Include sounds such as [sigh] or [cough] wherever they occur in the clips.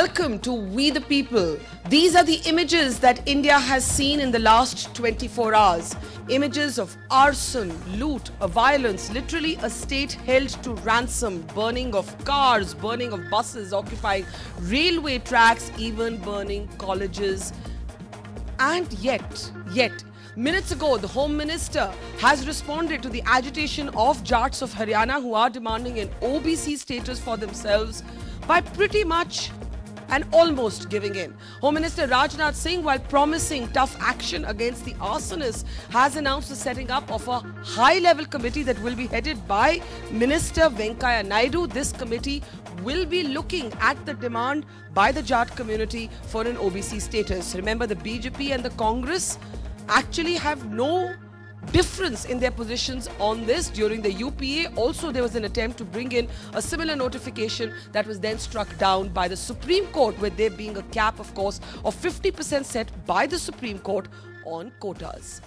Welcome to We the People. These are the images that India has seen in the last 24 hours. Images of arson, loot, violence, literally a state held to ransom, burning of cars, burning of buses, occupying railway tracks, even burning colleges. And yet, yet, Minutes ago, the Home Minister has responded to the agitation of Jats of Haryana who are demanding an OBC status for themselves by pretty much and almost giving in. Home Minister Rajnath Singh, while promising tough action against the arsonists, has announced the setting up of a high-level committee that will be headed by Minister Venkaiah Naidu. This committee will be looking at the demand by the Jat community for an OBC status. Remember, the BJP and the Congress actually have no difference in their positions on this during the UPA. Also, there was an attempt to bring in a similar notification that was then struck down by the Supreme Court, with there being a cap, of course, of 50% set by the Supreme Court on quotas.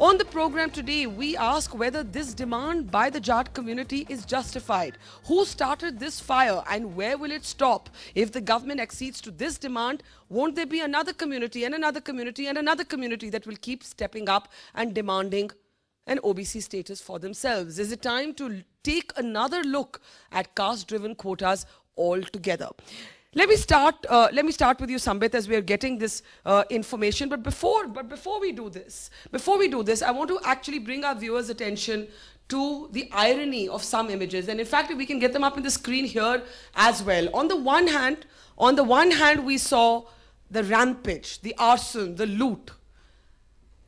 On the program today, we ask whether this demand by the Jat community is justified. Who started this fire and where will it stop? If the government accedes to this demand, won't there be another community and another community and another community that will keep stepping up and demanding an OBC status for themselves? Is it time to take another look at caste-driven quotas altogether? Let me start. Uh, let me start with you, Sambit, as we are getting this uh, information. But before, but before we do this, before we do this, I want to actually bring our viewers' attention to the irony of some images. And in fact, we can get them up in the screen here as well. On the one hand, on the one hand, we saw the rampage, the arson, the loot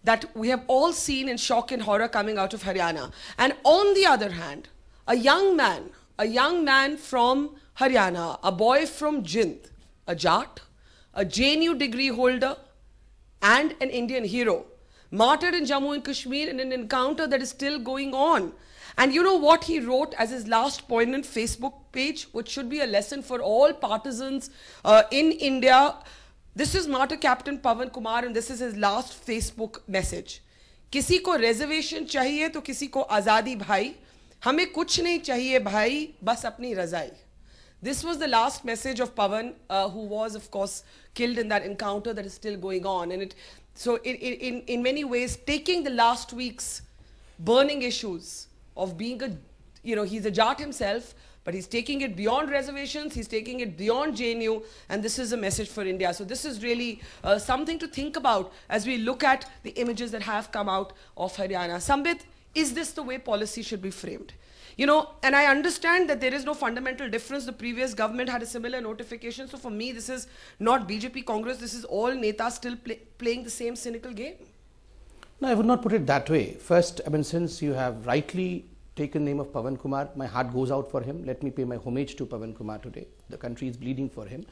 that we have all seen in shock and horror coming out of Haryana. And on the other hand, a young man, a young man from Haryana, a boy from Jind, a Jat, a JNU degree holder, and an Indian hero, martyred in Jammu and Kashmir in an encounter that is still going on. And you know what he wrote as his last poignant Facebook page, which should be a lesson for all partisans uh, in India. This is martyr Captain Pavan Kumar, and this is his last Facebook message. किसी को reservation चाहिए तो किसी को आज़ादी भाई हमें कुछ नहीं चाहिए भाई बस अपनी रजाई this was the last message of Pavan, uh, who was, of course, killed in that encounter that is still going on. And it, so, it, in, in many ways, taking the last week's burning issues of being a, you know, he's a Jat himself, but he's taking it beyond reservations, he's taking it beyond JNU, and this is a message for India. So this is really uh, something to think about as we look at the images that have come out of Haryana. Sambit, is this the way policy should be framed? You know, and I understand that there is no fundamental difference. The previous government had a similar notification. So for me, this is not BJP Congress. This is all Netas still play, playing the same cynical game. No, I would not put it that way. First, I mean, since you have rightly taken name of Pavan Kumar, my heart goes out for him. Let me pay my homage to Pavan Kumar today. The country is bleeding for him.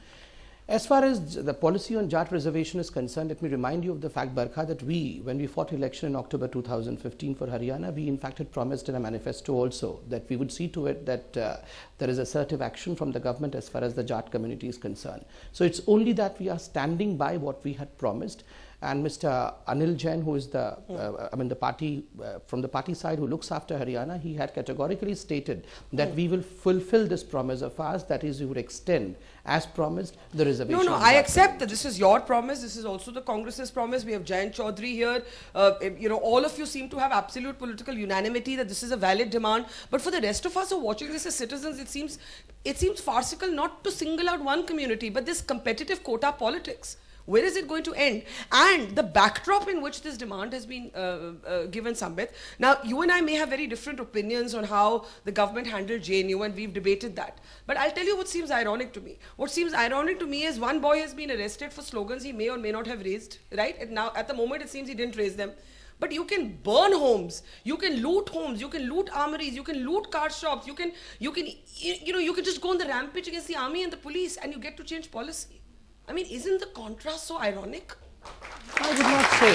As far as the policy on Jat reservation is concerned, let me remind you of the fact, Barkha, that we, when we fought election in October 2015 for Haryana, we in fact had promised in a manifesto also that we would see to it that uh, there is assertive action from the government as far as the Jat community is concerned. So it's only that we are standing by what we had promised and Mr. Anil Jain, who is the, uh, I mean, the party, uh, from the party side who looks after Haryana, he had categorically stated that we will fulfill this promise of ours, that is, we would extend, as promised, the reservation. No, no, I accept that this is your promise, this is also the Congress's promise. We have Jayant Chaudhary here. Uh, you know, all of you seem to have absolute political unanimity that this is a valid demand. But for the rest of us who are watching this as citizens, it seems, it seems farcical not to single out one community, but this competitive quota politics. Where is it going to end? And the backdrop in which this demand has been uh, uh, given, Sambit. Now, you and I may have very different opinions on how the government handled JNU, and we've debated that. But I'll tell you what seems ironic to me. What seems ironic to me is one boy has been arrested for slogans he may or may not have raised, right? And now, at the moment, it seems he didn't raise them. But you can burn homes, you can loot homes, you can loot armories, you can loot car shops, you can, you can, you, you know, you can just go on the rampage against the army and the police, and you get to change policy. I mean, isn't the contrast so ironic? I would not say.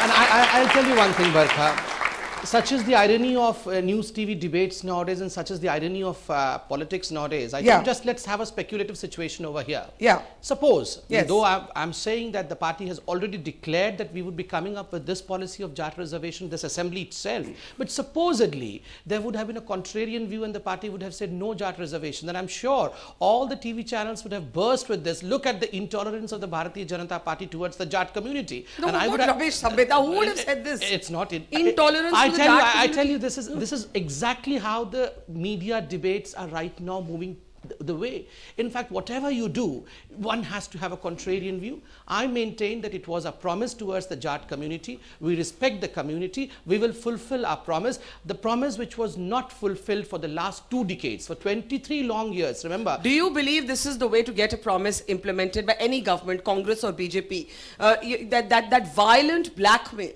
And I, I, will tell you one thing, Barkha. Such is the irony of uh, news TV debates nowadays, and such is the irony of uh, politics nowadays. I Yeah. think just let's have a speculative situation over here. Yeah. Suppose, Yes. though I'm, I'm saying that the party has already declared that we would be coming up with this policy of Jat reservation, this assembly itself, but supposedly there would have been a contrarian view and the party would have said no Jat reservation, then I'm sure all the TV channels would have burst with this. Look at the intolerance of the Bharatiya Janata Party towards the Jat community. No, And I would have- rubbish, Who would have said this? It's not in, Intolerance I, the tell you, I, I tell you, this is this is exactly how the media debates are right now moving the way. In fact, whatever you do, one has to have a contrarian view. I maintain that it was a promise towards the Jat community. We respect the community. We will fulfill our promise. The promise which was not fulfilled for the last two decades, for 23 long years. Remember, Do you believe this is the way to get a promise implemented by any government, Congress or BJP? Uh, that, that, that violent blackmail.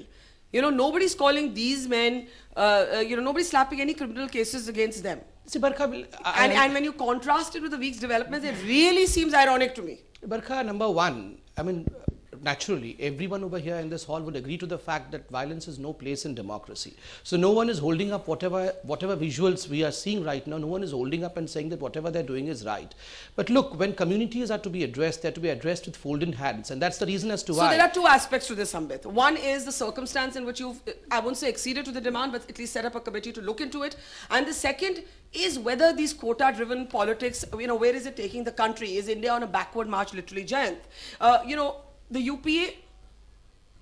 You know, nobody's calling these men, uh, uh, you know, nobody's slapping any criminal cases against them. See, Barkha, I- And, I- and when you contrast it with the week's developments, it really seems ironic to me. Barkha, number one, I mean, naturally, everyone over here in this hall would agree to the fact that violence is no place in democracy. So no one is holding up whatever whatever visuals we are seeing right now. No one is holding up and saying that whatever they're doing is right. But look, when communities are to be addressed, they're to be addressed with folded hands, and that's the reason as to So why. So there are two aspects to this, Sambit. One is the circumstance in which you've, I won't say acceded to the demand, but at least set up a committee to look into it. And the second is whether these quota-driven politics, you know, where is it taking the country? Is India on a backward march, literally, Jayant? Uh, you know, the UPA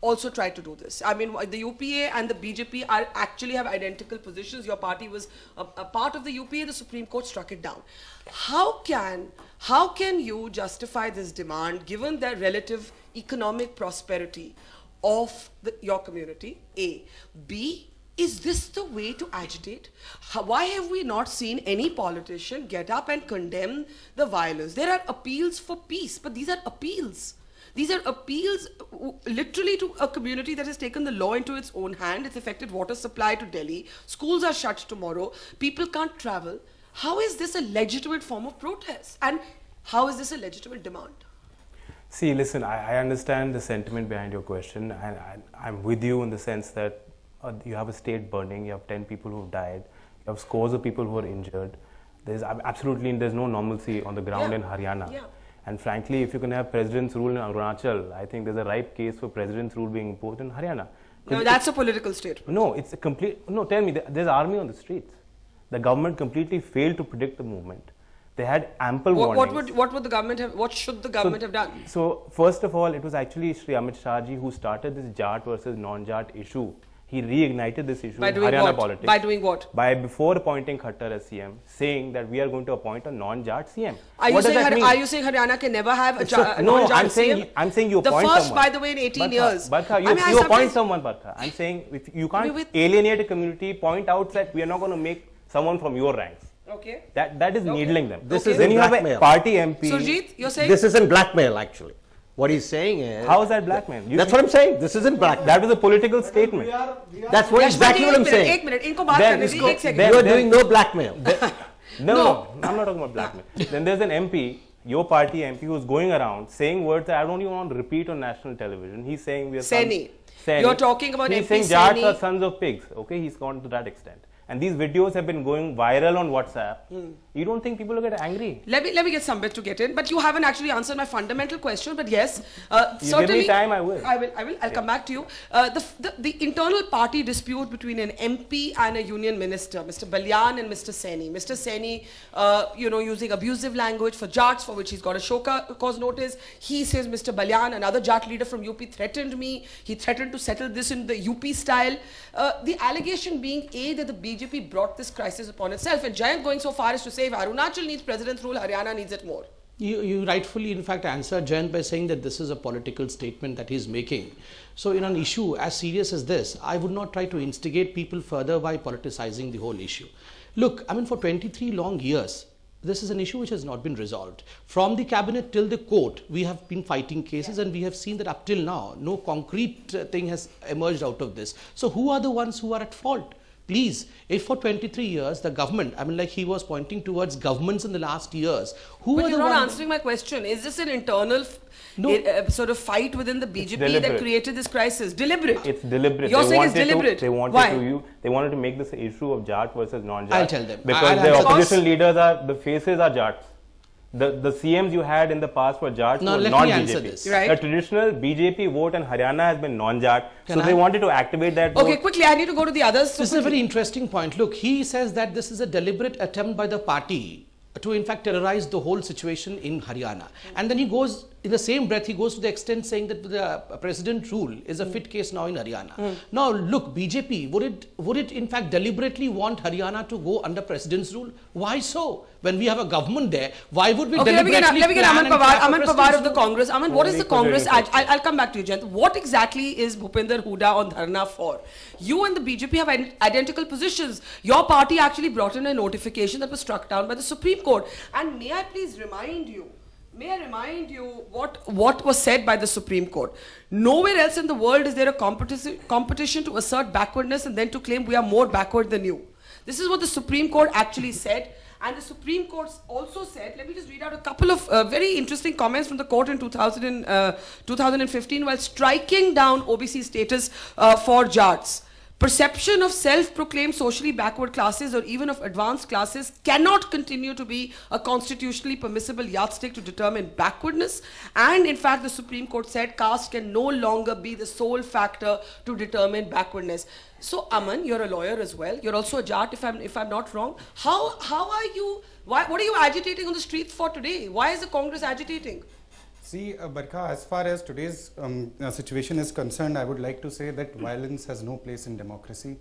also tried to do this. I mean, the UPA and the BJP are actually have identical positions. Your party was a, a part of the UPA. The Supreme Court struck it down. How can how can you justify this demand given the relative economic prosperity of the, your community? A, B. Is this the way to agitate? How, why have we not seen any politician get up and condemn the violence? There are appeals for peace, but these are appeals. These are appeals literally to a community that has taken the law into its own hand. It's affected water supply to Delhi. Schools are shut tomorrow. People can't travel. How is this a legitimate form of protest? And how is this a legitimate demand? See, listen, I, I understand the sentiment behind your question, and I, I'm with you in the sense that uh, you have a state burning, you have 10 people who've died, you have scores of people who are injured. There's absolutely there's no normalcy on the ground Yeah. in Haryana. Yeah. And frankly, if you can have president's rule in Arunachal, I think there's a ripe case for president's rule being imposed in Haryana. No, that's a political statement. no, it's a complete. No, tell me, there's army on the streets. The government completely failed to predict the movement. They had ample What, warnings. what would what would the government have? What should the government have done? So, first of all, it was actually Sri Amit Shah ji who started this Jat versus non-Jat issue. He reignited this issue By in doing Haryana what? politics. By doing what? By before appointing Khattar as CM, saying that we are going to appoint a non-Jat CM. Are you what does saying that Har- mean? are you saying Haryana can never have a, So- ja- a no, non-Jat I'm saying CM? you- I'm saying you the appoint first, someone. by the way, in 18 Barkha, years. Barkha, you, I mean, I you appoint someone, Barkha. I'm saying if you can't with- alienate a community, point out that we are not going to make someone from your ranks. Okay. That that is needling them. This Okay. is when you have a party MP. Surjit, you're saying This isn't blackmail, actually. What he's saying is. How is that black man? You that's what I'm saying. This isn't black. That was a political statement. We are, we are that's what exactly what I'm saying. Minute, you are doing no blackmail. There, [laughs] no, no, I'm not talking about blackmail. then there's an MP, your party MP, who's going around saying words that I don't even want to repeat on national television. He's saying we are. Saini. Saini. You're talking about he's MP saying Jats are sons of pigs. Okay, he's gone to that extent. And these videos have been going viral on WhatsApp. Mm. You don't think people will get angry? Let me let me get Sambit to get in, but you haven't actually answered my fundamental question. But yes, uh, You give me certainly time, I will. I will. I will. I'll come back to you. Uh, the, the the internal party dispute between an MP and a union minister, Mr. Balyan and Mr. Saini. Mr. Saini, uh, you know, using abusive language for Jats, for which he's got a show cause notice. He says Mr. Balyan, another Jat leader from UP, threatened me. He threatened to settle this in the UP style. Uh, the allegation being a that the BJP brought this crisis upon itself, and Jayant going so far as to say if Arunachal needs president's rule, Haryana needs it more. You, you rightfully, in fact, answered Jayant by saying that this is a political statement that he's making. So, in an issue as serious as this, I would not try to instigate people further by politicizing the whole issue. Look, I mean, for 23 long years, this is an issue which has not been resolved. From the cabinet till the court, we have been fighting cases, and we have seen that up till now, no concrete uh, thing has emerged out of this. So, who are the ones who are at fault? Please, if for 23 years the government, I mean, like he was pointing towards governments in the last years, who But are you're the not answering my question. Is this an internal No. uh, sort of fight within the BJP that created this crisis? Deliberate. It's deliberate. You're they saying it's wanted deliberate. To, they wanted Why? to you. They wanted to make this issue of Jat versus non-Jat. I'll tell them. because I'll- the I'll- opposition leaders are the faces are Jats. The the CMs you had in the past were Jats Now, were non-BJP. this. Right. The traditional BJP vote in Haryana has been non-Jat, Can so they wanted to activate that Okay, vote. quickly, I need to go to the others. So This is a very interesting point. Look, he says that this is a deliberate attempt by the party to, in fact, terrorize the whole situation in Haryana. And then he goes, in the same breath, he goes to the extent saying that the uh, president rule is a fit case now in Haryana. Now, look, BJP, would it, would it in fact deliberately want Haryana to go under president's rule? Why so? When we have a government there, why would we Okay, let me get, let me get plan Aman and Pawar, Aman Pawar of the? Congress. Aman, what is the Congress? I, question. I'll come back to you, Jayant. What exactly is Bhupinder Huda on Dharna for? You and the BJP have identical positions. Your party actually brought in a notification that was struck down by the Supreme Court. And may I please remind you, may I remind you what, what was said by the Supreme Court? Nowhere else in the world is there a competition, competition to assert backwardness and then to claim we are more backward than you. This is what the Supreme Court actually said. And the Supreme Court also said, let me just read out a couple of uh, very interesting comments from the court in 2000 and, uh, 2015 while striking down OBC status uh, for Jats. Perception of self-proclaimed socially backward classes or even of advanced classes cannot continue to be a constitutionally permissible yardstick to determine backwardness. And in fact, the Supreme Court said caste can no longer be the sole factor to determine backwardness. So, Aman, you're a lawyer as well. You're also a Jat, if I'm if I'm not wrong. How how are you? Why what are you agitating on the streets for today? Why is the Congress agitating? See, uh, Barkha, as far as today's um, uh, situation is concerned, I would like to say that violence has no place in democracy.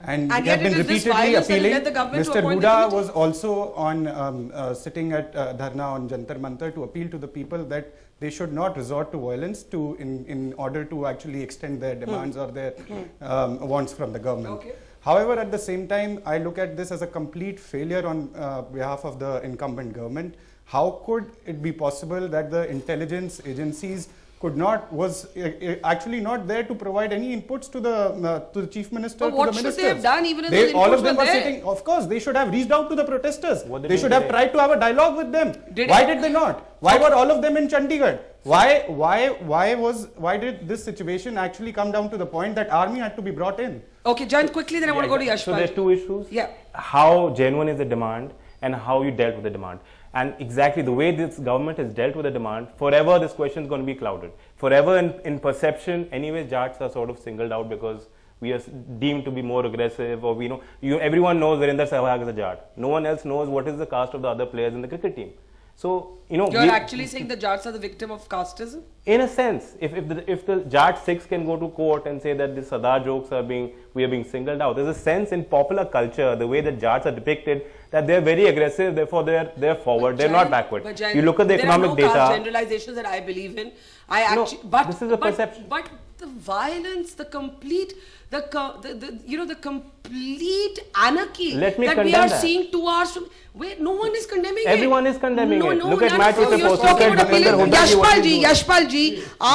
And, And we have been it is this repeatedly appealing. led the government to Mr. Huda was also on um, uh, sitting at uh, Dharna on Jantar Mantar to appeal to the people that they should not resort to violence to in, in order to actually extend their demands or their um, wants from the government. Okay. However, at the same time, I look at this as a complete failure on uh, behalf of the incumbent government. How could it be possible that the intelligence agencies could not was uh, uh, actually not there to provide any inputs to the uh, to the chief minister But to what the should ministers? they have done even if They- those all of them were were there? sitting. Of course, they should have reached out to the protesters. What did They they should have today? tried to have a dialogue with them. Did why it- did they not? Why were all of them in Chandigarh? Why why why was why did this situation actually come down to the point that army had to be brought in? Okay, Jayant, quickly, then I want to go to So there's Yashpal. two issues. Yeah. How genuine is the demand and how you dealt with the demand. And exactly the way this government has dealt with the demand, forever this question is going to be clouded. Forever in, in perception, anyway, Jats are sort of singled out because we are deemed to be more aggressive or we know, you, everyone knows Virender Sehwag is a Jat. No one else knows what is the caste of the other players in the cricket team. So, you know, You're we- actually saying the Jats are the victim of casteism? in a sense, if, if the if the Jat six can go to court and say that the Sardar jokes are being we are being singled out, there's a sense in popular culture, the way that Jats are depicted, that they're very aggressive, therefore they're they're forward, they're not backward. but you look at the economic no data. generalizations that I believe in. I No, actually, but this is a but, perception. But the violence, the complete, the, the, the you know the complete anarchy Let me that we are that. seeing two hours from. Wait, no one is condemning Everyone it. is condemning no, it. No, Look at my. Twitter post. Look at Bhupinder ji, Yashpal जी. यशपाल जी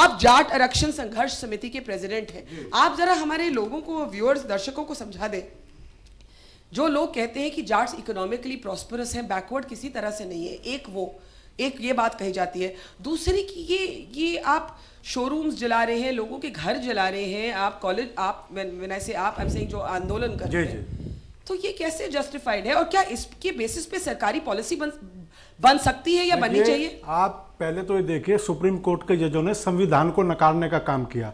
आप जाट आरक्षण संघर्ष समिति के president हैं आप जरा हमारे लोगों को व्यूअर्स दर्शकों को समझा दें जो लोग कहते हैं कि जाट्स इकोनॉमिकली प्रॉस्परस हैं बैकवर्ड किसी तरह से नहीं है एक वो एक ये बात कही जाती है। दूसरी कि ये ये आप शोरूम्स जला रहे हैं लोगों के घर जला रहे हैं आप कॉलेज आप व्हेन आई से आप आई एम सेइंग जो आंदोलन कर रहे हैं। तो ये कैसे जस्टिफाइड है और क्या इसके बेसिस पे सरकारी पॉलिसी बन बन सकती है या बननी चाहिए? आप पहले तो ये देखिए सुप्रीम कोर्ट के जजों ने संविधान को नकारने का काम किया।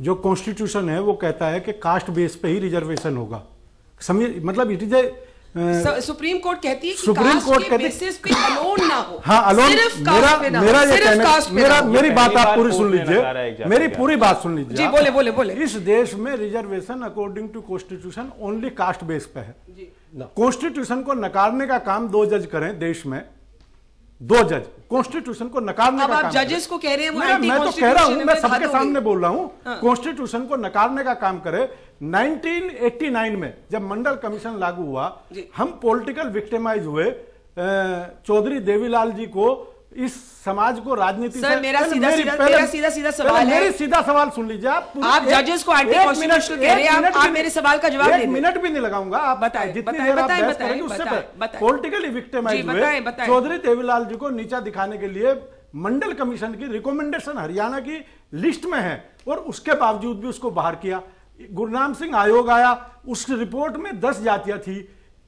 जो कॉन्स्टिट्यूशन है वो कहता है कि कास्ट बेस पे ही रिजर्वेशन होगा। संवि- मतलब it is a supreme court कहती है कि सुप्रीम कोर्ट के कहती- बेसिस पे अलोन ना हो। हाँ अलोन सिर्फ़ मेरा कास्ट पे ना हो, मेरा ये कहना मेरा, मेरा मेरी बात आप पूरी सुन लीजिए। मेरी पूरी बात सुन लीजिए जी, बोले, बोले, बोले। इस देश में reservation according to constitution only caste base पे है। कॉन्स्टिट्यूशन को नकारने का काम दो जज करें देश में। दो जज कॉन्स्टिट्यूशन को नकारने का आप काम जजेस को कह रहे हैं मैं- मैं तो कह रहा हूँ मैं सबके हो सामने बोल रहा हूँ। कॉन्स्टिट्यूशन को नकारने का काम करे। 1989 में जब मंडल कमीशन लागू हुआ हम पॉलिटिकल विक्टिमाइज हुए चौधरी देवीलाल जी को इस समाज को राजनीति सर, से मेरा सीधा- सीधा- मेरा सीधा- सीधा सवाल है। मेरी सीधा सवाल सुन लीजिए आप आप judges को constitutional मिनट- कह रहे हैं, आप- मेरे सवाल का जवाब एक दे मिनट भी नहीं लगाऊँगा आप बताएँ, जितनी बताएँ, बताएँ, बताएँ। पॉलिटिकली विक्टिमाइज हुए। चौधरी देवीलाल जी को नीचा दिखाने के लिए मंडल कमीशन की रिकमेंडेशन हरियाणा की लिस्ट में है और उसके बावजूद भी उसको बाहर किया गुरनाम सिंह आयोग आया उस रिपोर्ट में दस जातियाँ थी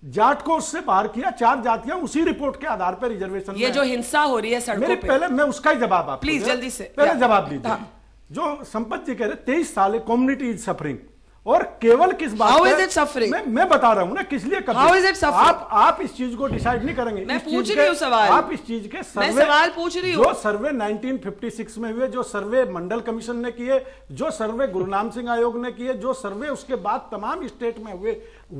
जाट को उससे बाहर किया चार जातियाँ उसी रिपोर्ट के आधार पर रिजर्वेशन ये जो हिंसा हो रही है सड़कों मेरे पे। पहले मैं उसका ही जवाब आप प्लीज़ जल्दी से। पहले जवाब दीजिए हाँ। जो संपत जी कह रहे तेईस साल कम्युनिटी इज़ सफरिंग और केवल किस बात it मैं मैं बता रहा हूँ ना किस लिए कर? आप आप इस चीज़ को डिसाइड नहीं करेंगे मैं पूछ रही हूँ सवाल। आप इस चीज़ के सर्वे सवाल पूछ रही हूँ। जो सर्वे 1956 में हुए जो सर्वे मंडल कमीशन ने किए जो सर्वे गुरुनाम सिंह आयोग ने किए जो सर्वे उसके बाद तमाम स्टेट में हुए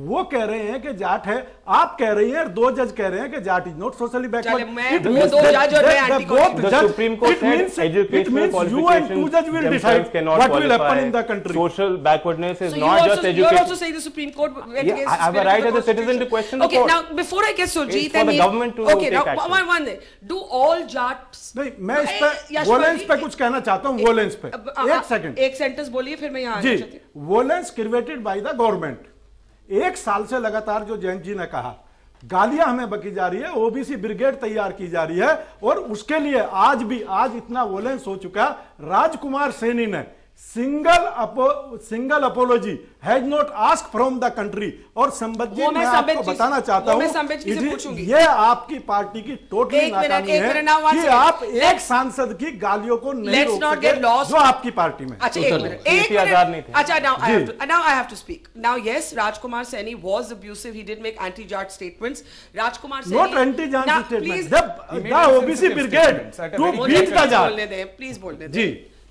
वो कह रहे हैं कि जाट है आप कह रही हैं दो जज कह रहे हैं कि Jat is not socially backward मैं- वो दो जज और मैं anti-constitutional. The Supreme Court said educational qualifications themselves cannot what will happen qualify. in the country. Social backwardness is So not also, just education. you're also saying the Supreme Court went Yeah, against I have a right as a citizen to question the Okay, court. now before I get Surjit It's for and the government to okay, take now action. one one. Do all Jats? नहीं मैं इस Eh, पे violence पे कुछ कहना चाहता हूँ violence पे एक सेकंड एक सेंटेंस बोलिए फिर मैं यहाँ आना जी चाहती हूँ violence created by the government एक साल से लगातार जो जयंत जी ने कहा गालियाँ हमें बकी जा रही है ओबीसी ब्रिगेड तैयार की जा रही है और उसके लिए आज भी आज इतना वोलेंस हो चुका राजकुमार सैनी ने single अपो single apology has not ask from the country और संबंध मैं, मैं आपको बताना चाहता हूँ ये आपकी पार्टी की टोटली नाकामी है कि आप एक सांसद की गालियों को नहीं रोक सके जो आपकी पार्टी में अच्छा एक मिनट एक मिनट। अच्छा now I have to now I have to speak now yes Rajkumar Saini was abusive he did make anti Jat statements Rajkumar Saini not anti Jat statements the OBC brigade to beat the Jat please बोल दे। जी।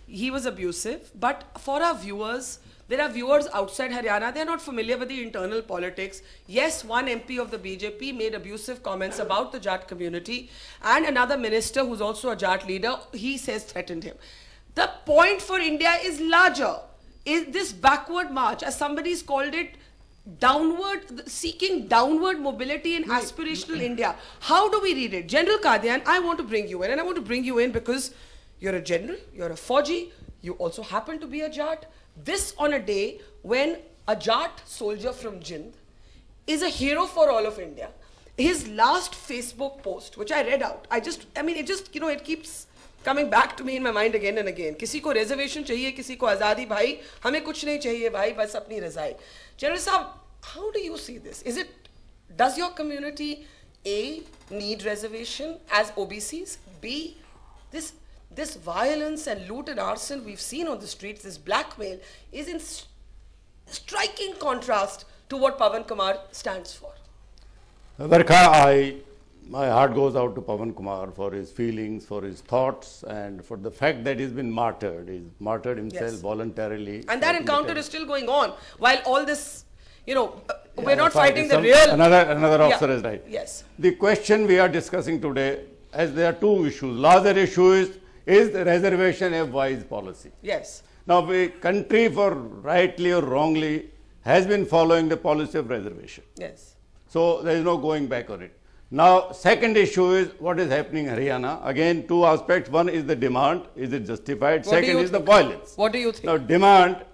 He was abusive but for our viewers there are viewers outside Haryana they are not familiar with the internal politics. Yes one MP of the BJP made abusive comments about the Jat community and another minister who's also a Jat leader he says threatened him. The point for India is larger. Is this backward march as somebody's called it downward seeking downward mobility in aspirational india. How do we read it? General kadian i want to bring you in and i want to bring you in because you're a general you're a fauji you also happen to be a jat this on a day when a jat soldier from jind is a hero for all of india his last facebook post which i read out i just i mean it just you know it keeps coming back to me in my mind again and again किसी को reservation चाहिए किसी को आज़ादी भाई हमें कुछ नहीं चाहिए भाई बस अपनी रजाई जनरल साहब how do you see this is it does your community a need reservation as OBCs b this this violence and loot and arson we've seen on the streets this blackmail is in s- striking contrast to what Pavan Kumar stands for Barkha, I, my heart goes out to Pavan Kumar for his feelings, for his thoughts, and for the fact that he's been martyred. He's martyred himself Yes. voluntarily. and that encounter is still going on while all this you know uh, we're not fighting the real Another, another Yeah. officer is right. yes The question we are discussing today, as there are two issues. Larger issue is, is the reservation a wise policy? yes Now, the country for rightly or wrongly has been following the policy of reservation. yes So there is no going back on it. Now, second issue is what is happening in Haryana. Again, two aspects. One is the demand. Is it justified? What second is the violence. What do you think? Now, demand,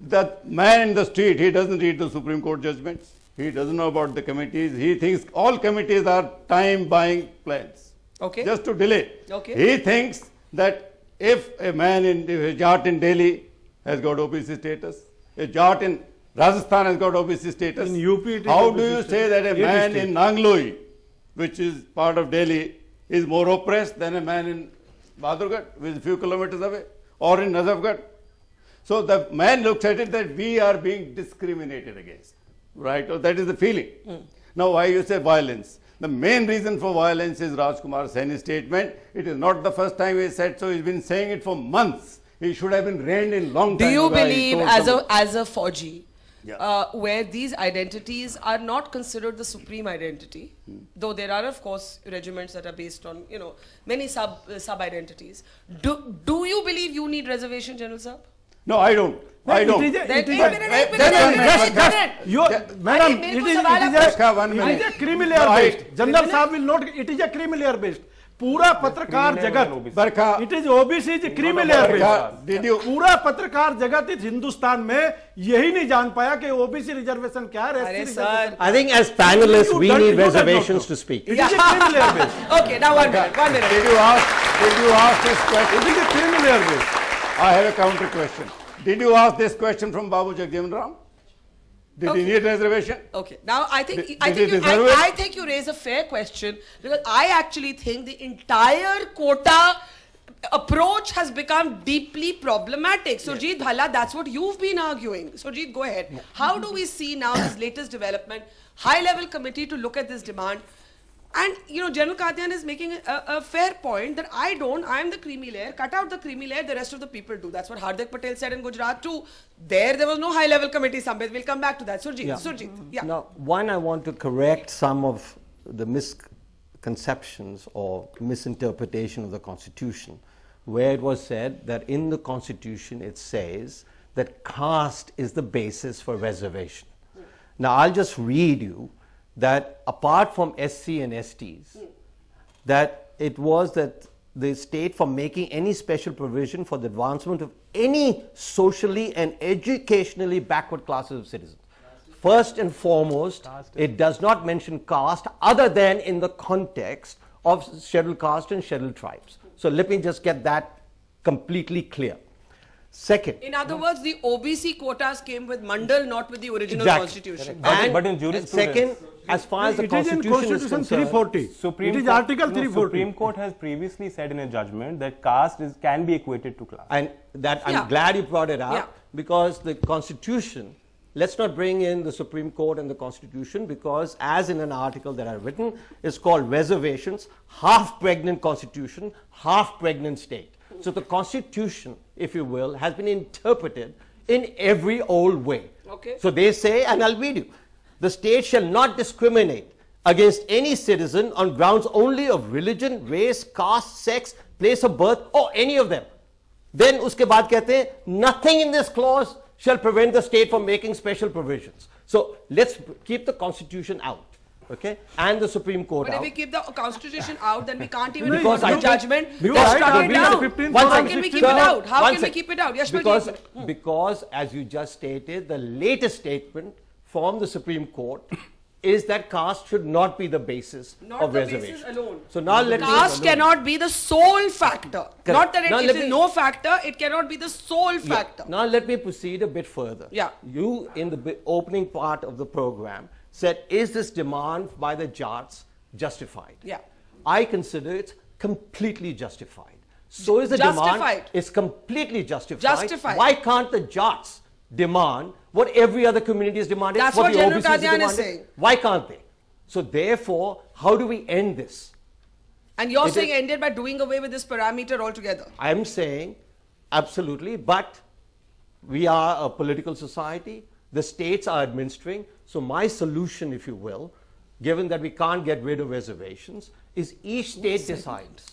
the man in the street, he doesn't read the Supreme Court judgments. He doesn't know about the committees. He thinks all committees are time buying plans. Okay. Just to delay. Okay. He thinks that if a man in if a Jat in Delhi has got OBC status, a Jat in Rajasthan has got OBC status. In UP it is how OBC do you say that a It is man in Nangloi, which is part of Delhi, is more oppressed than a man in Badurgarh, which is a few kilometers away, or in Nazafgarh? So the man looks at it that we are being discriminated against, right? Or that is the feeling. Hmm. Now, why you say violence? The main reason for violence is Rajkumar Saini's statement. It is not the first time he said so. He's been saying it for months. He should have been reined in long do time Do you believe as a as a Fauji Yeah. uh, where these identities are not considered the supreme identity Hmm. though there are of course regiments that are based on you know many sub uh, sub identities do do you believe you need reservation general sahab No, I don't. I don't. It is a, it is then, madam, it is, it is a criminal layer based. General Saab will not, it is a criminal layer based. पूरा पत्रकार जगत Barkha it is OBC creamy पूरा पत्रकार जगत इस हिंदुस्तान में यही नहीं जान पाया कि ओबीसी रिजर्वेशन क्या है I think as panelist we need reservation to speak okay now one minute one minute you ask you ask this question it is creamy layer you ask this question? It is a criminal base. I have a counter question. Did you ask this question from Babu Jagjeevan Ram? Did Okay. he need reservation? Okay, now I think Did- I did think you, I. I think you raise a fair question because I actually think the entire quota approach has become deeply problematic. Surjit Bhalla, that's what you've been arguing. Surjit, go ahead. How do we see now this latest development, high level committee to look at this demand? And you know, General Kadian is making a, a fair point that I don't, I am the creamy layer, cut out the creamy layer, the rest of the people do. That's what Hardik Patel said in Gujarat too. There, there was no high level committee, Sambit. We'll come back to that. Surjit, Surjit, mm-hmm. yeah. Now, one, I want to correct some of the misconceptions or misinterpretation of the Constitution, where it was said that in the Constitution it says that caste is the basis for reservation. Now, I'll just read you that apart from SC and STs, hmm. that it was that the state for making any special provision for the advancement of any socially and educationally backward classes of citizens. First and foremost, it does not mention caste other than in the context of scheduled caste and scheduled tribes. So let me just get that completely clear. Second, In other words, the OBC quotas came with Mandal, not with the original Exactly. constitution. But- and but in jurisprudence- second, as far as the It is in constitution, Constitution is concerned, 340. Supreme it is Article no, 340. Supreme Court has previously said in a judgment that caste is, can be equated to class. And that I'm Yeah. glad you brought it up Yeah. because the Constitution, let's not bring in the Supreme Court and the Constitution because, as in an article that I've written, it's called Reservations, Half Pregnant Constitution, Half Pregnant State. So the constitution, if you will, has been interpreted in every old way. Okay. So they say, and I'll read you, the state shall not discriminate against any citizen on grounds only of religion, race, caste, sex, place of birth, or any of them. Then uske baad kehte nothing in this clause shall prevent the state from making special provisions. So let's keep the constitution out okay, and the Supreme Court But if we keep the constitution out, then we can't even Because because I- judgment. You right, strike I it agree down. with 15 How second. can we keep it out? How one can we keep it out? Yes, because, Baljeet. Hmm. because, as you just stated, the latest statement from the Supreme Court is that caste should not be the basis Not of the reservation. basis alone. So now let me Caste cannot be the sole factor. Not that it, Now it is no factor, it cannot be the sole factor. Now let me proceed a bit further. Yeah. You, in the opening part of the program, said, is this demand by the Jats justified? Yeah. I consider it completely justified. So is the Justified. demand. It's completely justified. Justified. Why can't the Jats demand what every other community is demanding? That's what what the General OBCs Kadian is demanding? saying. Why can't they? So therefore, how do we end this? And you're It saying is- ended by doing away with this parameter altogether. I'm saying absolutely, but we are a political society. The states are administering. So my solution, if you will, given that we can't get rid of reservations, is each state decides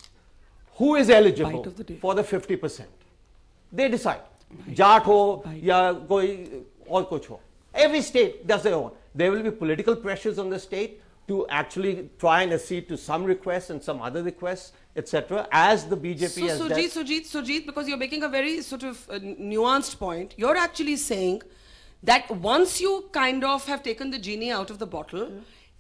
who is eligible the for the 50%. They decide. Jat ho ya koi or kuch ho. Every state does their own. There will be political pressures on the state to actually try and accede to some requests and some other requests, etc. As the BJP So has. Sujit, Sujit, Sujit, because you're making a very sort of uh, nuanced point, you're actually saying that once you kind of have taken the genie out of the bottle,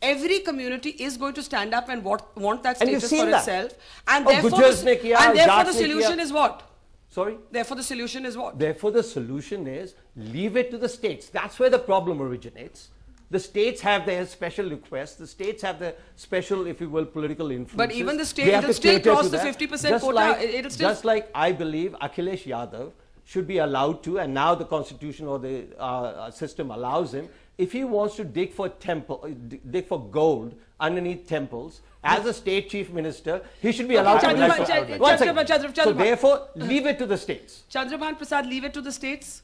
every community is going to stand up and want, want that status for that. itself. And Oh, therefore, the, kiya, and therefore the solution is what? Sorry? Therefore the solution is what? Therefore, the solution is leave it to the states. That's where the problem originates. The states have their special requests. The states have their special, if you will, political influence. But even the state- it'll still cross the 50% quota. Like, It- it'll still- just like I believe Akhilesh Yadav should be allowed to, and now the constitution or the uh, uh, system allows him, if he wants to dig for temple, uh, dig for gold underneath temples, as a state chief minister, he should be Okay, allowed to. do Chandrabhan- that. Chandra- One second. Chandra- So therefore, leave it to the states. Chandrabhan Prasad, leave it to the states.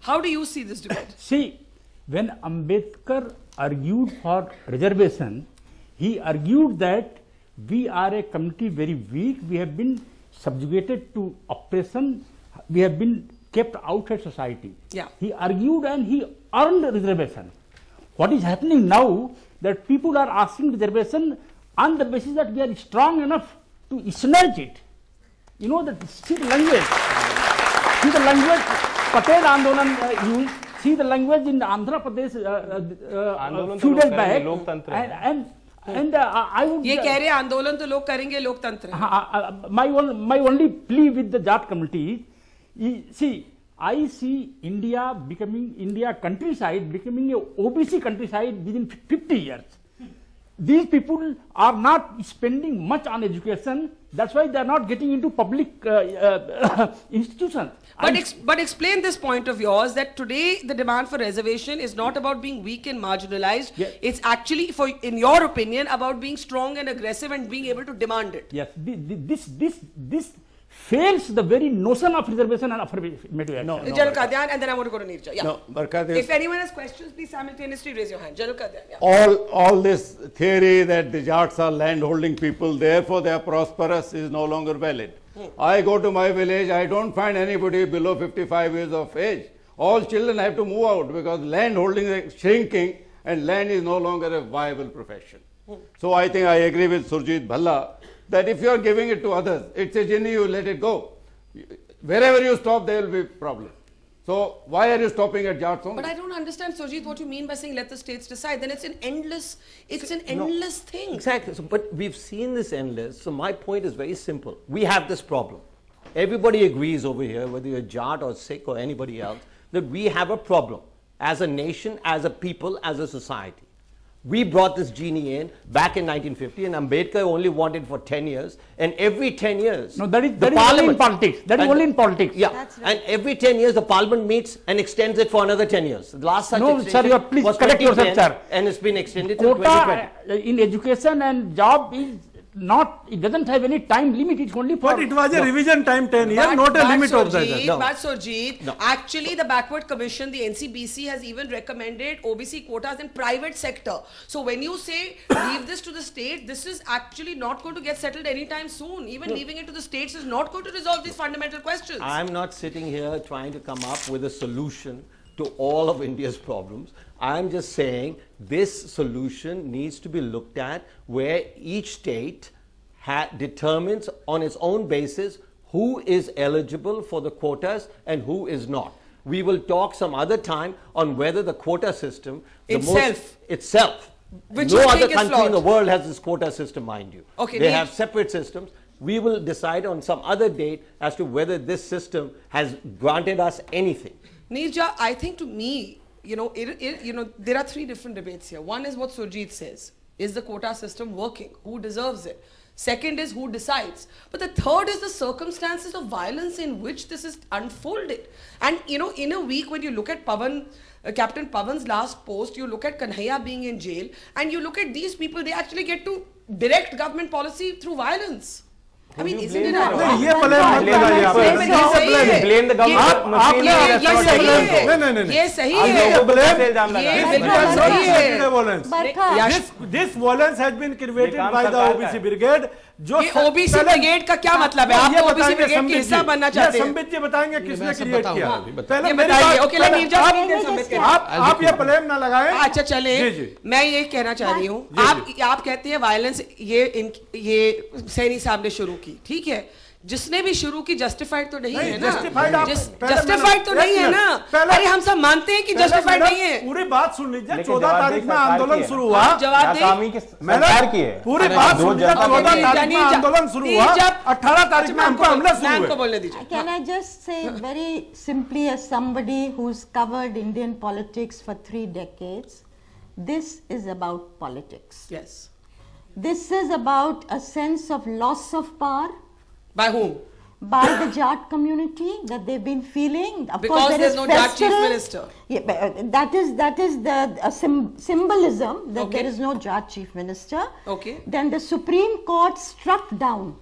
How do you see this debate? [coughs] See, when Ambedkar argued for reservation, he argued that we are a community very weak, we have been subjugated to oppression, we have been kept outside society. Yeah. He argued and he earned reservation. What is happening now that people are asking reservation on the basis that we are strong enough to snatch it. You know that see the language, see the language Patel Andolan uh, used, see the language in Andhra Pradesh uh, uh, आंदोलन uh, तो few लोग days करेंगे, back, लोकतंत्र है। and and, and uh, I would ये कह रहे हैं आंदोलन तो लोग करेंगे लोकतंत्र है। uh, uh, my, one, my only plea with the Jat committee is, is- see, I see India becoming, India countryside becoming a OBC countryside within 50 years. These people are not spending much on education. That's why they are not getting into public uh, uh, [coughs] institutions. But, ex- but explain this point of yours that today the demand for reservation is not about being weak and marginalized. Yeah. It's actually, for in your opinion, about being strong and aggressive and being able to demand it. yes, thi- thi- this, this, this fails the very notion of reservation and affirmative action. No, General Kadyan, and then I want to go to Nirja. Yeah. No, Barkat, If anyone has questions, please simultaneously raise your hand. General Kadyan. Yeah. all, all this theory that the Jats are land-holding people, therefore they are prosperous, is no longer valid. Hmm. I go to my village, I don't find anybody below 55 years of age. All children have to move out because landholding is shrinking and land is no longer a viable profession. Hmm. So I think I agree with Surjit Bhalla that if you are giving it to others, it's a genie, you let it go. Wherever you stop, there will be problem. So why are you stopping at Jats only? But I don't understand, Surjit, what you mean by saying let the states decide. Then it's an endless, it's an No. endless thing. Exactly. So, but we've seen this endless. So my point is very simple. We have this problem. Everybody agrees over here, whether you're Jat or Sikh or anybody else, that we have a problem as a nation, as a people, as a society. We brought this genie in back in 1950, and Ambedkar only wanted for 10 years. And every 10 years, No, that is- the that is only in parliament- politics. That is and- only in politics. Yeah, That's right. and every 10 years, the parliament meets and extends it for another 10 years. The last such No, sir, extension you are- please was correct yourself, 2010, sir. And it's been extended till 2020. quota uh, in education and job is not, it doesn't have any time limit, it's only for. But it was a revision time 10 years, But- not a but limit of Surjit, that. No. But Surjit, No. actually the backward commission, the NCBC has even recommended OBC quotas in private sector. So when you say leave this to the state, this is actually not going to get settled anytime soon. Even leaving it to the states is not going to resolve these fundamental questions. I'm not sitting here trying to come up with a solution to all of India's problems. I'm just saying this solution needs to be looked at where each state ha- determines on its own basis who is eligible for the quotas and who is not. We will talk some other time on whether the quota system the most- Itself. itself. Which no other country in the world has this quota system, mind you. Okay, they have separate systems. We will decide on some other date as to whether this system has granted us anything. Nirja, I think to me, you know, it, it, you know, there are three different debates here. One is what Surjit says: is the quota system working? Who deserves it? Second is who decides. But the third is the circumstances of violence in which this is unfolded. And you know, in a week when you look at Pavan. Uh, Captain Pavan's last post, you look at Kanhaiya being in jail, and you look at these people, they actually get to direct government policy through violence. ये blame मत सही है। नहीं नहीं ये सही है है this this violence has brigade जो ओबीसी ब्रिगेड का क्या हाँ, मतलब है? आप ओबीसी ब्रिगेड का हिस्सा बनना चाहते हैं। संबित जी बताएँगे किसने क्रिएट किया? पहले बताइए ओके नीरजा आप आप ये ब्लेम ना लगाएँ। अच्छा चले। मैं ये कहना चाह रही हूँ। आप आप कहते हैं वायलेंस ये ये सैनी साहब ने शुरू की ठीक है? जिसने भी शुरू की जस्टिफाइड तो नहीं, नहीं है ना। जस्टिफाइड तो नहीं है ना। अरे हम सब मानते हैं कि जस्टिफाइड नहीं है। पूरे बात सुन लीजिए चौदह तारीख में आंदोलन शुरू हुआ। जवाब पूरी बात चौदह तारीख आंदोलन शुरू हुआ। जब अठारह तारीख अच्छा, में हमको हमला शुरू बोलने दीजिए। Can I just say very simply as somebody who covered Indian politics for three decades this is about politics yes This is about a sense of loss of power, By whom? By the Jat community that they've been feeling. Of because course, there there's no Jat chief minister. Yeah, uh, that is that is the uh, symbolism that okay. there is no Jat chief minister. Okay. Then the Supreme Court struck down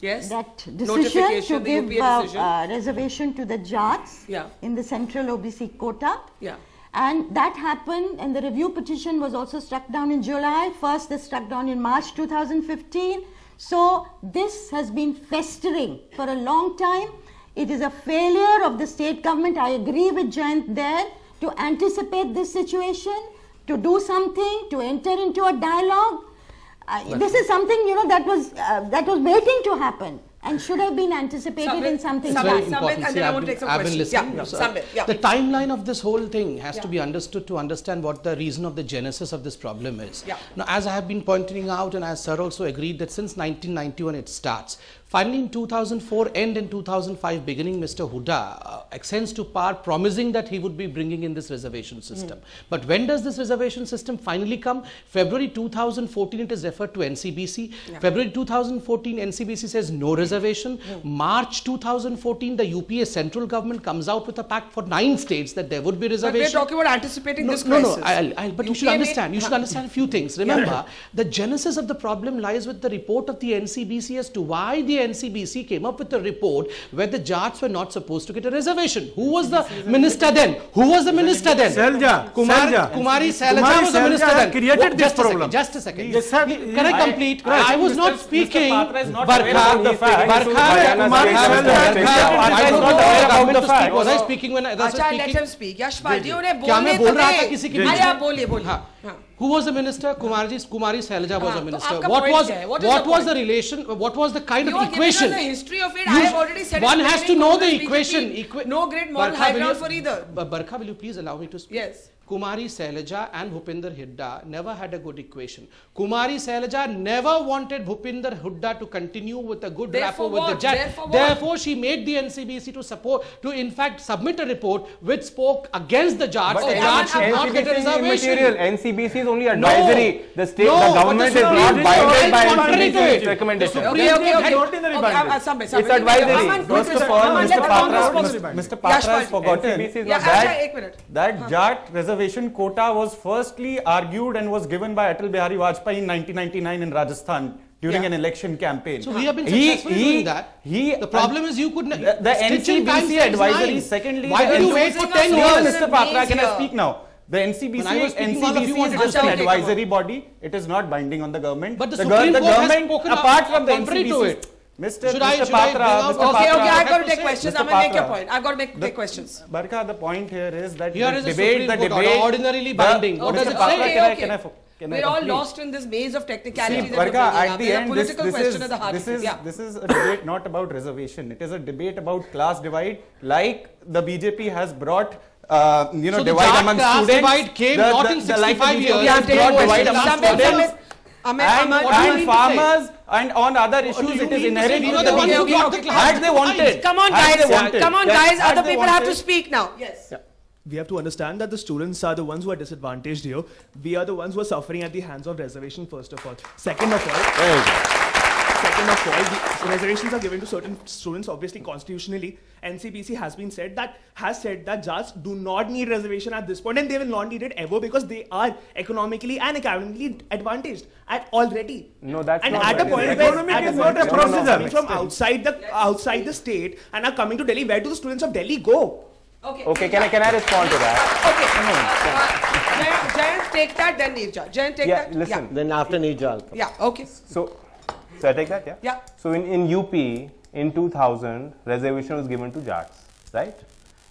Yes. That decision to give uh, decision. Uh, reservation to the Jats yeah. in the central OBC quota. Yeah. And that happened and the review petition was also struck down in July. First they struck down in March 2015 so, this has been festering for a long time. It is a failure of the state government. I agree with Jayant there to anticipate this situation, to do something, to enter into a dialogue. I, this is something you know that was uh, that was waiting to happen and should have been anticipated Sambit, in something Sambit, It's very like Sambit, important. and See, then I I've want to been- take some I've been questions. listening. Yeah, So, Sambit, yeah. The timeline of this whole thing has to be understood to understand what the reason of the genesis of this problem is. Yeah. Now, as I have been pointing out, and as Sir also agreed, that since 1991 it starts. Finally, in 2004 end and 2005 beginning, Mr. Huda uh, ascends to power, promising that he would be bringing in this reservation system. Hmm. But when does this reservation system finally come? February 2014, it is referred to NCBC. February 2014, NCBC says no hmm. reservation. Hmm. March 2014, the UPA central government comes out with a pact for nine states that there would be reservation. But we're talking about anticipating no, this no, crisis. no, I'll, I'll, but you should understand. You should [laughs] understand a few things. Remember, the genesis of the problem lies with the report of the NCBC as to why the NCBC came up with a report where the Jats were not supposed to get a reservation. Who was the minister then? Who was the minister then? Selja, Kumar, Selja. Kumari Selja Kumari was the minister then. created this just a second, problem. just a second. Yes, sir. Can I I- complete? I was Mr. not Mr. speaking. Patra is not aware Barkha, of the facts. Barkha, Kumari Selja- know Selja- whether about the facts. Was I speaking when I was अच्छा let speaking? him speak Yashpal ji उन्हें क्या मैं बोलने बोल तो रहा दें। था किसी के अरे? आप बोलिए बोलिए हाँ. हाँ. Who was the minister? Kumarji, Kumari Sailaja was the minister. What was what, was the relation? What was the kind you of equation? The history of it. I have already said. One has to know the equation. No great moral high ground for either. Barkha, will you please allow me to speak? Yes. Kumari Sailaja and Bhupinder Hooda never had a good equation. Kumari Sailaja never wanted Bhupinder Hooda to continue with a good Therefore rapport with the what? Jats. Therefore? Therefore, she made the NCBC to support, to in fact submit a report which spoke against the Jats. But the Aman, Jats should not get a NCBC is reservation. NCBC is only advisory. the state, No, the government the is not Supreme binded by is contrary NCBC's recommendation. The Okay, okay, okay. ordinary okay, binding. uh, Sambit, It's advisory. Aman, quick First of question. all, Aman, Mr. let the Patra- Congress Mr. Mr. Patra has forgotten NCBC is Yeah, not Acha, that. एक minute. That Jat reservation quota was firstly argued and was given by Atal Bihari Vajpayee in 1999 in Rajasthan during Yeah. an election campaign. So we have been He- successfully he- doing that. He, the problem is you could the, the stitch in time NCBC advisory. nine. Secondly, Why the did you NCBC wait for 10 a No, source years? Mr. Patra, can I speak now? The NCBC, When I was speaking, all of you NCBC is just an advisory body. It is not binding on the government. But the the, Supreme the Court has government, spoken apart from the contrary to NCBC, it. Mr. Should I- should Patra, out- Mr. Okay, Patra, okay, I've got to take questions. Mr. I'm going to make your point. I've got to make, The- take questions. Barkha, the point here is that Here the is debate, the debate, ordinarily binding. What does it Patra, say? Okay, Can I, can I, can We're all lost in this maze of technicality See, that we're Barkha, bringing at the end, this, political this question is at the heart this is Yeah. this is a debate not about reservation. It is a debate about class divide, like the BJP has brought. Uh, you know, So divide among class students. divide came the, not the, in the, 65 years. Yeah, has brought divide among students. Sambit, Amit, and, Amit, what do you and mean to say? farmers and on other issues it is mean inherent We to the the who BJP. got the class Had they wanted. Come on, guys. Come on, guys. Other people have to speak now. Yes. we have to understand that the students are the ones who are disadvantaged here. We are the ones who are suffering at the hands of reservation, first of all. Second of all, second of all, the reservations are given to certain students, obviously constitutionally. NCBC has been said that has said that Jats do not need reservation at this point, and they will not need it ever because they are economically and academically advantaged at already. No, that's and not at a point Economic where at is not a process procedure. coming from outside the outside the state and are coming to Delhi, where do the students of Delhi go? Okay. Okay, can I, can I respond to that? Okay. Uh, Jayant, Jayant, take that, then Nirja. Jayant, take Yeah, that. listen. Then after Nijal. Yeah. yeah. Okay. So, so I take that, yeah? Yeah. So in, in UP, in 2000, reservation was given to Jats, right?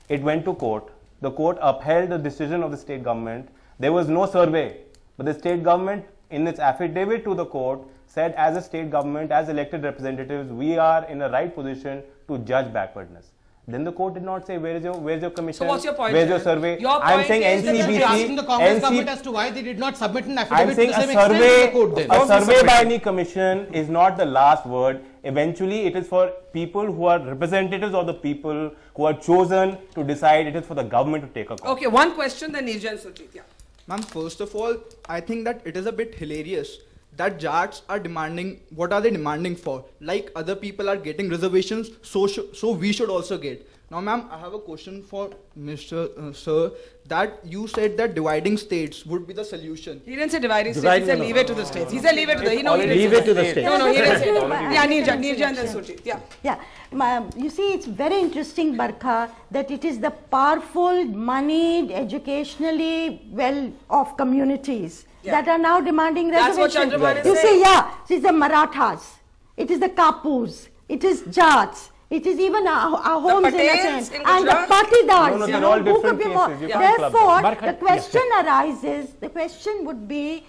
It went to court. The court upheld the decision of the state government. There was no survey, but the state government, in its affidavit to the court, said as a state government, as elected representatives, we are in a right position to judge backwardness. Then the court did not say where is your where's your commission? what's your point, Where's your survey? Your I'm point saying is that NCBC. You're asking the Congress NC government as to why they did not submit an I'm affidavit saying to the a same extent survey, the court then. a survey by any commission is not the last word. Eventually, it is for people who are representatives of the people who are chosen to decide. It is for the government to take a call. Okay. One question, then Nirja and Surjit. Yeah. Ma'am, first of all, I think that it is a bit hilarious that Jats are demanding what are they demanding for? Like other people are getting reservations, so sh- so we should also get. Now, ma'am, I have a question for Mr. Uh, Sir. That you said that dividing states would be the solution. He didn't say dividing states. He said leave it to the states. He said leave it to the. He, no, he didn't Leave it to the states. No, no, he didn't say Let me- that. I Yeah, have a Nirja, Nirja and then consideration. Surjit. Yeah. Yeah, Ma- you see, it's very interesting, Barkha, that it is the powerful, moneyed, educationally well-off communities Yeah. that are now demanding That's what reservations. Chandrabhan is you saying. see, yeah, it's the Marathas, it is the Kapus, it is Jats. It is even our, our homes in a Patels sense, in and the Gujarat. Patidars. No, no, you know, who could be more. cases, different clubs. Therefore, Barkha, the yeah, question arises. The question would be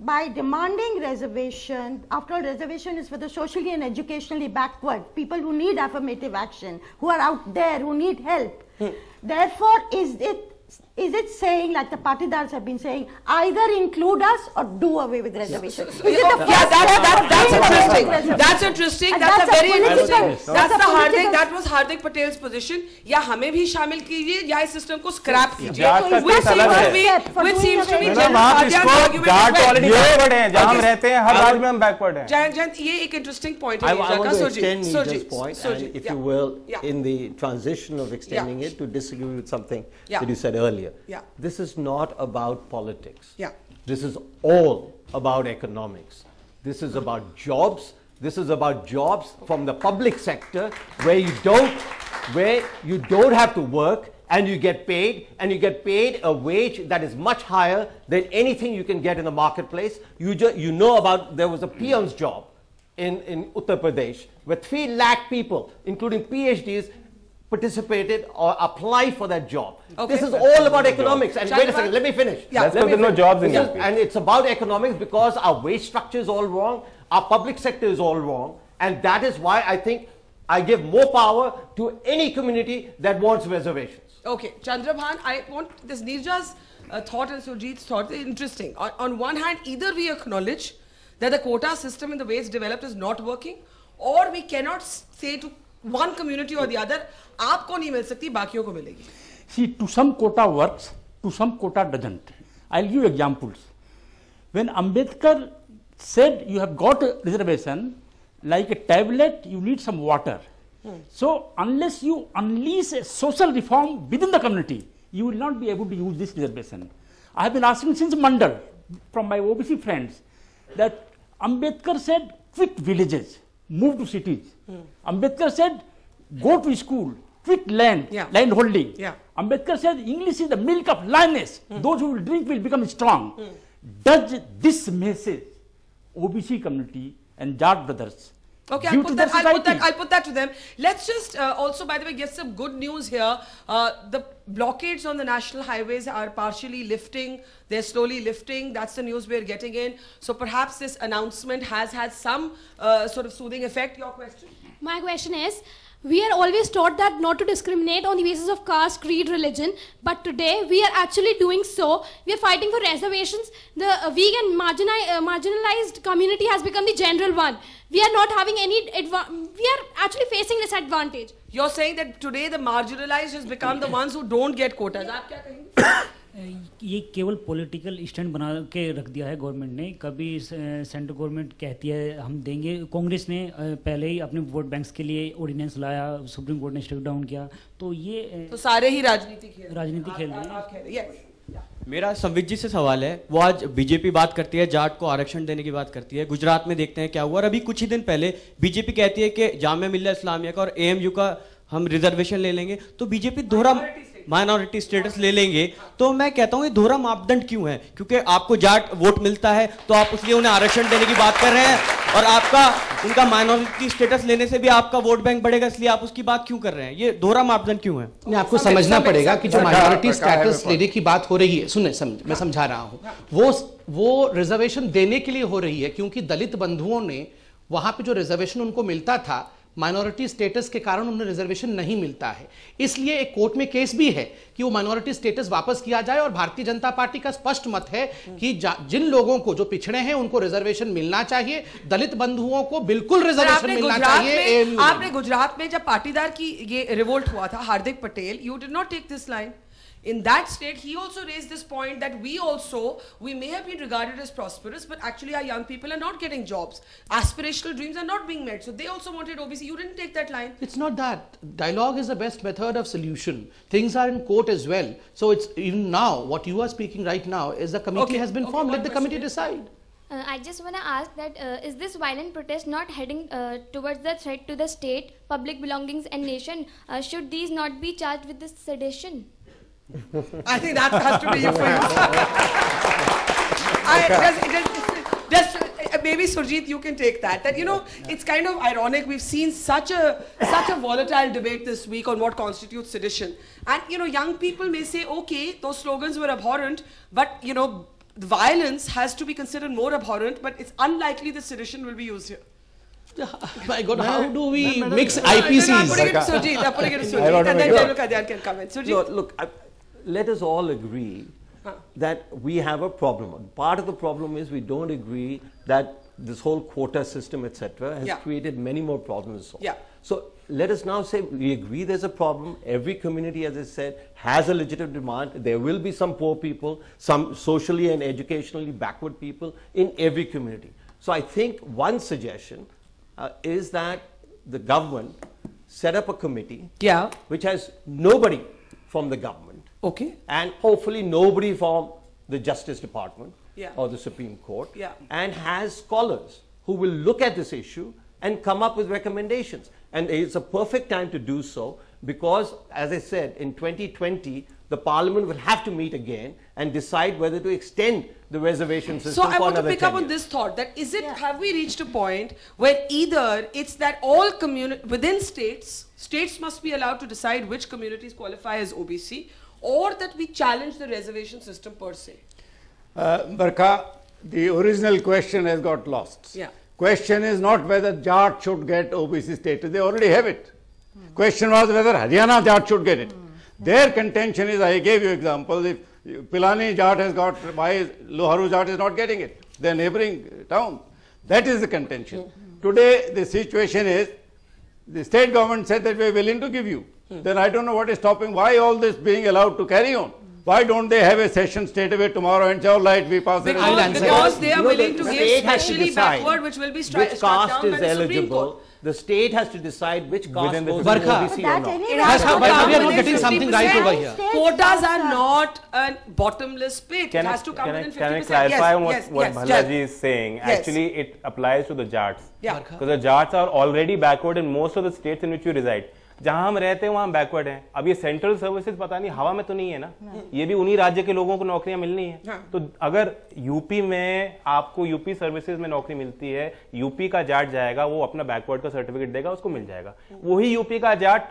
by demanding reservation, after all reservation is for the socially and educationally backward, people who need affirmative action, who are out there, who need help. Hmm. Therefore, is it is it saying like the Patidars have been saying either include us or do away with reservation? Yeah. is it the yeah, that, that, that's, interesting. that's interesting. That's, that's a, a very interesting. that's, that's the hardik that was hardik patel's position. Ya hame bhi shamil kijiye ya is system ko scrap kijiye. which seems to be which seems to be backward हैं जहां हम रहते हैं हर राज्य में हम backward हैं। जयंत जयंत ये एक इंटरेस्टिंग पॉइंट है का so ji so point if you will in the transition of extending it to disagree with something that you said earlier. Yeah. This is not about politics. Yeah. This is all about economics. This is about jobs. This is about jobs from the public sector where you don't, where you don't have to work and you get paid and you get paid a wage that is much higher than anything you can get in the marketplace. You, ju- you know about there was a peon's job in, in Uttar Pradesh where 3 lakh people, including PhDs, participated or apply for that job. Okay. This is all about economics. And wait a second, let me finish. Yeah. That's Let because me no jobs in This is- And it's about economics because our wage structure is all wrong, our public sector is all wrong, and that is why I think I give more power to any community that wants reservations. Okay, Chandrabhan, I want this Nirja's uh, thought and Surjit's thought is interesting. On, on one hand, either we acknowledge that the quota system in the way it's developed is not working, or we cannot say to one community और the other आपको नहीं मिल सकती बाकी को मिलेगी। See to some quota works to some quota doesn't I give examples when Ambedkar said you have got reservation like a tablet you need some water so unless you unleash a social reform within the community you will not be able to use this reservation I have been asking since Mandal from my OBC friends that Ambedkar said quit villages move to cities. Ambedkar said go to school, quit land, Yeah. land holding. Yeah. Ambedkar said English is the milk of lioness. Hmm. Those who will drink will become strong. Hmm. Does this message OBC community and Jat brothers Okay, I'll put, that, I'll, put that. I'll put that to them. Let's just uh, also, by the way, get some good news here. Uh, the blockades on the national highways are partially lifting. They're slowly lifting. That's the news we're getting in. So perhaps this announcement has had some uh, sort of soothing effect. Your question? My question is we are always taught that not to discriminate on the basis of caste, creed, religion, but today we are actually doing so. We are fighting for reservations. The uh, vegan marginalized, uh, marginalized community has become the general one. We are not having any, we are actually facing disadvantage. You're saying that today the marginalized has become the ones who don't get quotas. Yeah. ये केवल political stand बना के रख दिया है government ने। कभी central government कहती है हम देंगे। कांग्रेस ने पहले ही अपने वोट बैंक्स के लिए ऑर्डिनेंस लाया सुप्रीम कोर्ट ने स्ट्रिक डाउन किया। तो ये तो सारे ही राजनीति खेल राजनीति खेल रहे हैं. मेरा संवित जी से सवाल है। वो आज बीजेपी बात करती है जाट को आरक्षण देने की बात करती है। गुजरात में देखते हैं क्या हुआ। और अभी कुछ ही दिन पहले बीजेपी कहती है कि जामिया मिल्ला इस्लामिया का और एएमयू का हम रिजर्वेशन ले लेंगे। तो बीजेपी दोहरा माइनॉरिटी स्टेटस ले लेंगे तो मैं कहता हूँ ये दोहरा मापदंड क्यों है? क्योंकि आपको जाट वोट मिलता है तो आप उसलिए उन्हें आरक्षण देने की बात कर रहे हैं और आपका उनका माइनॉरिटी स्टेटस लेने से भी आपका वोट बैंक बढ़ेगा इसलिए आप उसकी बात क्यों कर रहे हैं? ये दोहरा मापदंड क्यों है? नहीं आपको समझना पड़ेगा कि जो माइनॉरिटी स्टेटस लेने की बात हो रही है सुने समझ मैं समझा रहा हूँ। वो वो रिजर्वेशन देने के लिए हो रही है क्योंकि दलित बंधुओं ने वहाँ पे जो रिजर्वेशन उनको मिलता था माइनॉरिटी स्टेटस के कारण उन्हें रिजर्वेशन नहीं मिलता है। इसलिए एक कोर्ट में केस भी है कि वो माइनॉरिटी स्टेटस वापस किया जाए और भारतीय जनता पार्टी का स्पष्ट मत है कि जिन लोगों को जो पिछड़े हैं उनको रिजर्वेशन मिलना चाहिए। दलित बंधुओं को बिल्कुल रिजर्वेशन आपने मिलना चाहिए। आपने गुजरात में जब पाटीदार की ये रिवोल्ट हुआ था Hardik Patel you did not take this line in that state he also raised this point that we also we may have been regarded as prosperous but actually our young people are not getting jobs aspirational dreams are not being met so they also wanted obc you didn't take that line It's not that. Dialogue is the best method of solution. Things are in court as well. So it's even now, what you are speaking right now is the committee Okay, has been okay, formed. Let the question. committee decide. Uh, I just want to ask that uh, is this violent protest not heading uh, towards the threat to the state, public belongings, and nation? Uh, should these not be charged with this sedition? I think that has to be you for you I, just, just, just, uh, maybe Surjit, you can take that. That you know, it's kind of ironic. We've seen such a such a volatile debate this week on what constitutes sedition, and you know, young people may say, okay, those slogans were abhorrent, but you know, violence has to be considered more abhorrent, but it's unlikely the sedition will be used here. [laughs] My God, how do we No, no, mix no, no, I'm putting it to Sujit. I'm putting it to I Sujit. want to And then make- Jailu Kadyan can comment. Sujit. No, look, I, let us all agree that we have a problem. Part of the problem is we don't agree that this whole quota system, etc., has Yeah. created many more problems. Yeah. So let us now say we agree there's a problem. Every community, as I said, has a legitimate demand. There will be some poor people, some socially and educationally backward people in every community. So I think one suggestion uh, is that the government set up a committee yeah. which has nobody from the government Okay. and hopefully nobody from the Justice Department Yeah. or the Supreme Court Yeah. and has scholars who will look at this issue and come up with recommendations. And it's a perfect time to do so because, as I said, in 2020, the Parliament will have to meet again and decide whether to extend the reservation system So I for want to another pick 10 up on this thought that is it have we reached a point where either it's that all communi- within states states must be allowed to decide which communities qualify as OBC or that we challenge the reservation system per se. Uh, Barkha, the original question has got lost. Yeah. Question is not whether Jat should get OBC status, they already have it. Question was whether Haryana Jat should get it. Their contention is, I gave you examples, if Pilani Jat has got, why Loharu Jat is not getting it? Their neighboring town. That is the contention. Today, the situation is, the state government said that we are willing to give you. Hmm. Then I don't know what is stopping, why all this being allowed to carry on? Why don't they have a session straight away tomorrow and say, all right, we pass the Because, resolution? because they are willing to give state has to specially decide backward which will be stri- which struck caste down by is the Supreme eligible. Court. The state has to decide which caste Within the goes Supreme in Court. OBC That or not. anyway- It Yes, has to but we are come not within getting something right 50%. over here. Quotas are not a bottomless pit. Can it I, has to come can, I, within 50%. can I clarify yes, on what, yes, what yes, Bhallaji yes. is saying? Yes. Actually, it applies to the Jats. Yeah. Because the Jats are already backward in most of the states in which you reside. जहाँ हम रहते हैं वहाँ backward हैं। अब ये central services पता नहीं हवा में तो नहीं है ना? ये भी उन्हीं राज्य के लोगों को नौकरियाँ मिलनी है। हाँ। तो अगर यूपी में आपको यूपी सर्विसेज़ में नौकरी मिलती है यूपी का जाट जाएगा वो अपना बैकवर्ड का सर्टिफिकेट देगा उसको मिल जाएगा। वही यूपी का Jat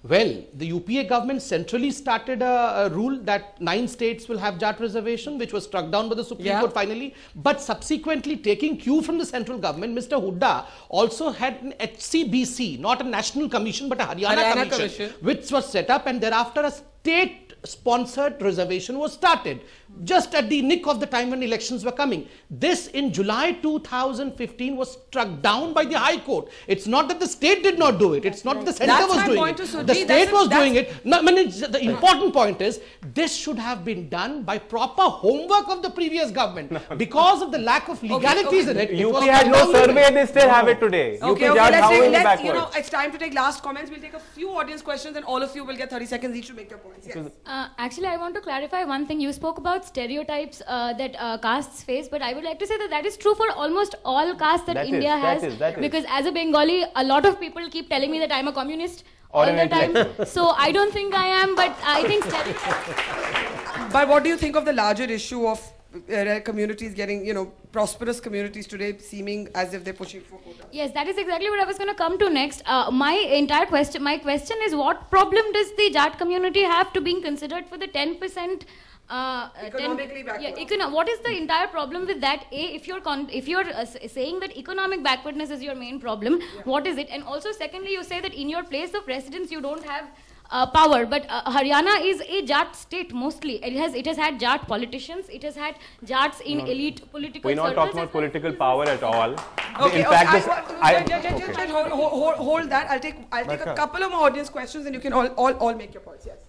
well, the UPA government centrally started a, a rule that nine states will have Jat reservation, which was struck down by the Supreme Yeah. Court finally. But subsequently, taking cue from the central government, Mr. Hooda also had an HCBC, not a national commission, but a Haryana, Haryana commission, commission. which was set up, and thereafter a state sponsored reservation was started just at the nick of the time when elections were coming. This in July 2015 was struck down by the High Court. It's not that the state did not do it. It's not that the centre That's was doing point it. to The state was doing it. No, I mean, it's- the important point is this should have been done by proper homework of the previous government. Because of the lack of legalities okay. in it, it UP was had no struck down. survey, they still have it today. UP Okay, okay, let's take, let's, you know, it's time to take last comments. We'll take a few audience questions and all of you will get 30 seconds each to make your points. Yes. Uh, actually, I want to clarify one thing. You spoke about stereotypes uh, that uh, castes face, but I would like to say that that is true for almost all castes that, That is, India that has. is, that is. Because as a Bengali, a lot of people keep telling me that I'm a communist Or all the time. So I don't think I am, but I think stereotypes. But what do you think of the larger issue of uh, communities getting, you know, prosperous communities today seeming as if they're pushing for quota? Yes, that is exactly what I was going to come to next. Uh, my entire question, my question is, what problem does the Jat community have to being considered for the 10%? Uh, uh, 10 Economically yeah, econo- what is the entire problem with that? A, if you're con- if you're uh, saying that economic backwardness is your main problem, what is it? And also, secondly, you say that in your place of residence you don't have uh, power, but uh, Haryana is a Jat state mostly. It has it has had Jat politicians, it has had Jats in No. elite political We're not circles. talking about political power at all. Okay, in okay, fact, I, this, I, I, just, just, just hold, hold, hold- hold that. I'll take I'll take a couple of more audience questions and you can all, all, all make your points. Yes.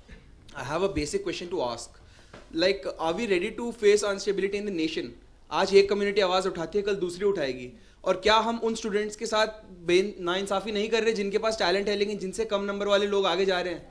I have a basic question to ask. Like, are we ready to face instability in the nation? आज एक community आवाज़ उठाती है कल दूसरी उठाएगी और क्या हम उन स्टूडेंट्स के साथ बे- नाइंसाफी नहीं कर रहे जिनके पास टैलेंट है लेकिन जिनसे कम नंबर वाले लोग आगे जा रहे हैं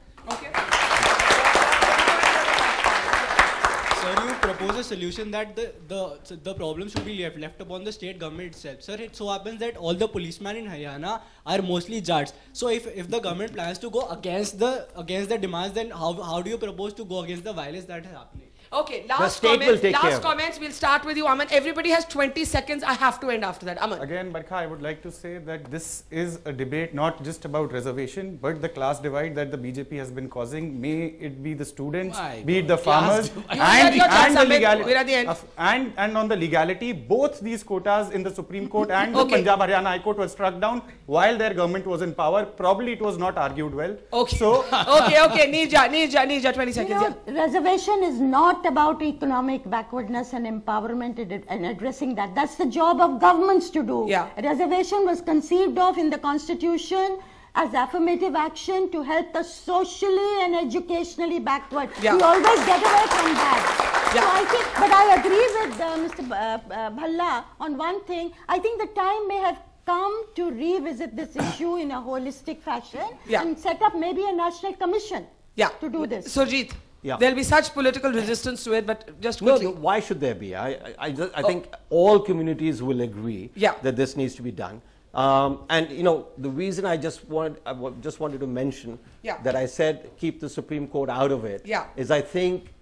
Sir, you propose a solution that the the the problem should be left left upon the state government itself. Sir, it so happens that all the policemen in Haryana are mostly jats. So if, if the government plans to go against the against the demands, then how how do you propose to go against the violence that is happening? Okay, last state will comments. take care Last of comments. We'll start with you, Aman. Everybody has 20 seconds. I have to end after that. Aman. Again, Barkha, I would like to say that this is a debate not just about reservation, but the class divide that the BJP has been causing. May it be the students, My be it the God. farmers, and, You said your and the legality. We're at the end. of- and, and on the legality, both these quotas in the Supreme Court and the Punjab Haryana High Court were struck down while their government was in power. Probably it was not argued well. Okay. So, [laughs] okay, okay. Nija, Nija, Nija, 20 seconds. You know, reservation is not about economic backwardness and empowerment and, addressing that. That's the job of governments to do. Yeah. Reservation was conceived of in the constitution as affirmative action to help the socially and educationally backward. Yeah. We always get away from that. So I think, but I agree with uh, Mr. B- uh, uh, Bhalla on one thing. I think the time may have come to revisit this issue in a holistic fashion Yeah. and set up maybe a national commission yeah. to do this. Surjit, Yeah. there'll be such political resistance to it, but just quickly. no, why should there be? I, I, I, just, I Oh. think all communities will agree Yeah. that this needs to be done. Um, and you know, the reason I just want, I just wanted to mention Yeah. that I said keep the Supreme Court out of it Yeah. is I think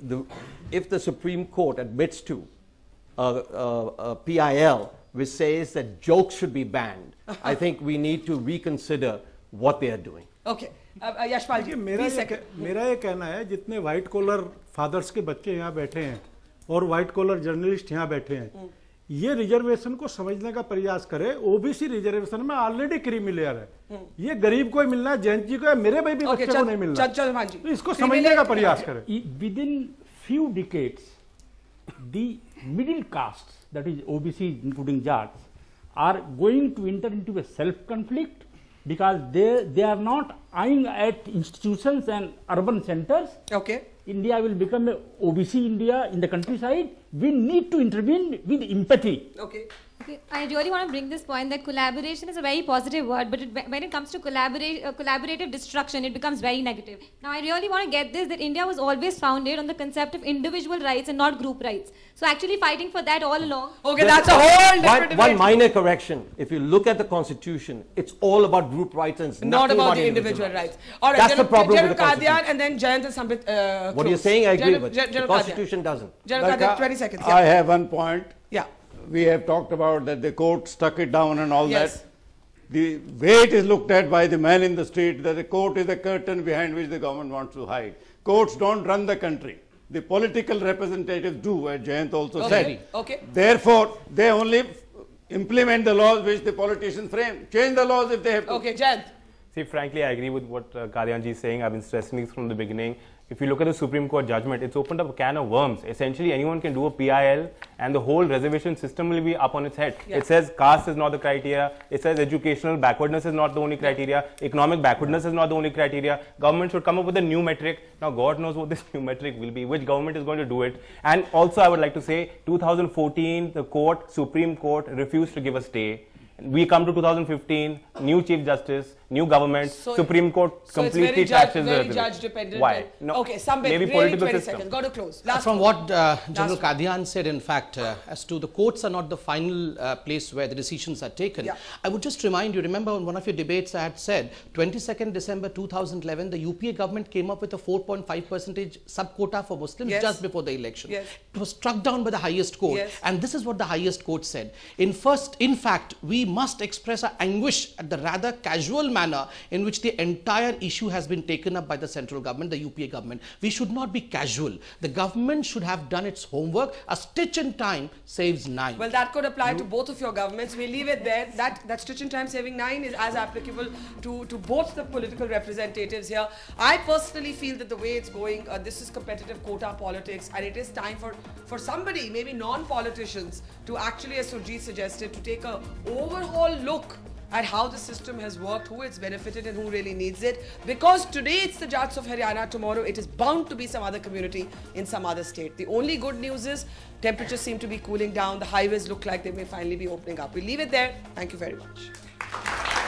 the, if the Supreme Court admits to a, a, a PIL which says that jokes should be banned, I think we need to reconsider what they are doing. Okay. Ji, देखिए मेरा ये मेरा ये कहना है जितने white collar fathers के बच्चे यहाँ बैठे हैं और व्हाइट कॉलर जर्नलिस्ट यहाँ बैठे हैं ये रिजर्वेशन को समझने का प्रयास करे ओबीसी रिजर्वेशन में ऑलरेडी क्रीमी लेयर है ये गरीब को मिलना है जयंत जी को या मेरे भाई भी बच्चे को नहीं मिलना। चल- चल, जी। तो इसको समझने का प्रयास करें। I- within few decades, the middle castes, that is OBC including Jats, are going to enter into a self-conflict because they, they are not eyeing at institutions and urban centers. Okay. India will become a OBC India in the countryside. We need to intervene with empathy. Okay. Okay, I really want to bring this point that collaboration is a very positive word, but it, when it comes to collaborate, uh, collaborative destruction, it becomes very negative. Now, I really want to get this that India was always founded on the concept of individual rights and not group rights. So, actually fighting for that all along. Okay, that's a whole One, different one debate. minor correction. If you look at the constitution, it's all about group rights and it's Not nothing about the individual individual rights. All right, That's the problem General with the Kadyan and then Jayant and Sambit. Uh, What you're close. saying, I agree General- with. Gen- The General Kadyan. constitution doesn't. General Qadian, 20 seconds. I have one point. Yeah. We have talked about that the court stuck it down and all Yes. that. The way it is looked at by the man in the street that the court is a curtain behind which the government wants to hide. Courts don't run the country. The political representatives do, as Jayant also Okay. said. Okay. Therefore, they only implement the laws which the politicians frame. Change the laws if they have to. Okay, Jayant. See, frankly, I agree with what uh, Kalyanji is saying. I've been stressing this from the beginning. If you look at the Supreme Court judgment, it's opened up a can of worms. Essentially, anyone can do a PIL and the whole reservation system will be up on its head. Yeah. It says caste is not the criteria. It says educational backwardness is not the only criteria. Economic backwardness is not the only criteria. Government should come up with a new metric. Now, God knows what this [laughs] new metric will be, which government is going to do it. And also, I would like to say, 2014, the court, Supreme Court refused to give a stay. We come to 2015, new Chief Justice, new government, So- Supreme Court So it's completely very judge, trashes the very judge dependent. Why? No. Okay, Sambit, Maybe really political 20 system. seconds. Got to close. Last From one. what uh, General Last one. Kadyan said, in fact, uh, as to the courts are not the final uh, place where the decisions are taken, Yeah. I would just remind you, remember on one of your debates I had said, 22nd December 2011, the UPA government came up with a 4.5 percentage sub-quota for Muslims Yes. just before the election. Yes. It was struck down by the highest court. Yes. And this is what the highest court said. In first, in fact, we must express our anguish at the rather casual manner in which the entire issue has been taken up by the central government, the UPA government. We should not be casual. The government should have done its homework. A stitch in time saves nine. Well, that could apply to both of your governments. We leave it there. That that stitch in time saving nine is as applicable to, to both the political representatives here. I personally feel that the way it's going, uh, this is competitive quota politics, and it is time for for somebody, maybe non-politicians, to actually, as Surjit suggested, to take a overhaul look at how the system has worked, who it's benefited and who really needs it. Because today it's the Jats of Haryana, tomorrow it is bound to be some other community in some other state. The only good news is temperatures seem to be cooling down, the highways look like they may finally be opening up. We leave it there. Thank you very much.